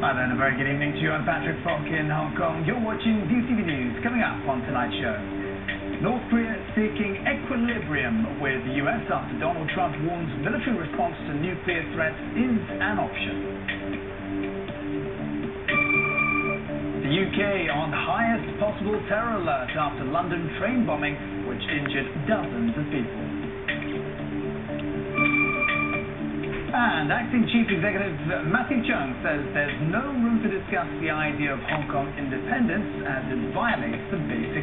very good evening to you. I'm Patrick Falk in Hong Kong. You're watching ViuTV News. Coming up on tonight's show. North Korea seeking equilibrium with the US after Donald Trump warns military response to nuclear threats is an option. The UK on highest possible terror alert after London train bombing, which injured dozens And acting chief executive Matthew Cheung says there's no room to discuss the idea of Hong Kong independence as it violates the basic.